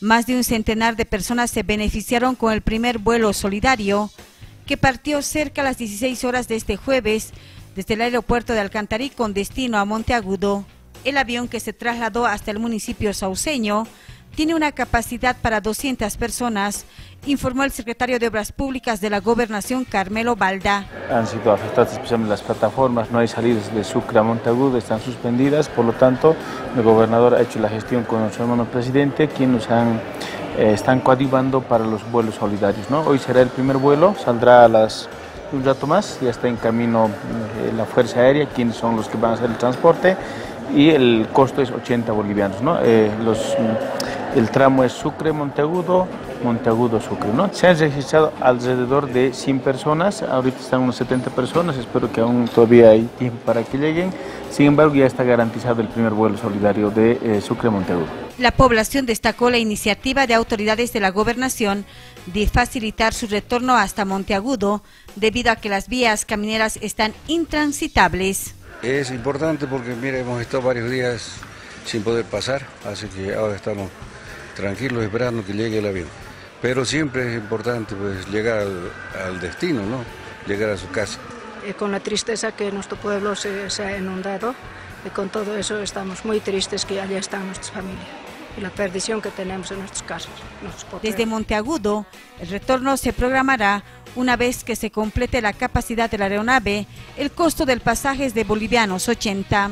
Más de un centenar de personas se beneficiaron con el primer vuelo solidario que partió cerca a las 16 horas de este jueves desde el aeropuerto de Alcantarí con destino a Monteagudo. El avión que se trasladó hasta el municipio sauceño tiene una capacidad para 200 personas, informó el secretario de Obras Públicas de la Gobernación, Carmelo Balda. Han sido afectadas especialmente las plataformas, no hay salidas de Sucre a Monteagudo, están suspendidas, por lo tanto el gobernador ha hecho la gestión con nuestro hermano presidente, quien nos eh, están coadyuvando para los vuelos solidarios. Hoy será el primer vuelo, saldrá a las un rato más, ya está en camino eh, la Fuerza Aérea, quienes son los que van a hacer el transporte, y el costo es 80 bolivianos. ¿no? Eh, los, el tramo es Sucre-Monteagudo, Monteagudo-Sucre. ¿no? Se han registrado alrededor de 100 personas, ahorita están unos 70 personas, espero que aún todavía hay tiempo para que lleguen. Sin embargo, ya está garantizado el primer vuelo solidario de eh, Sucre-Monteagudo. La población destacó la iniciativa de autoridades de la gobernación de facilitar su retorno hasta Monteagudo debido a que las vías camineras están intransitables. Es importante porque, mira, hemos estado varios días sin poder pasar, así que ahora estamos tranquilos esperando que llegue el avión. Pero siempre es importante pues, llegar al, destino, ¿no? llegar a su casa. Eh, con la tristeza que nuestro pueblo se, se, ha inundado, y con todo eso estamos muy tristes que allá están nuestras familias y la perdición que tenemos en nuestras casas. Desde Monteagudo, el retorno se programará una vez que se complete la capacidad de la aeronave. El costo del pasaje es de bolivianos 80.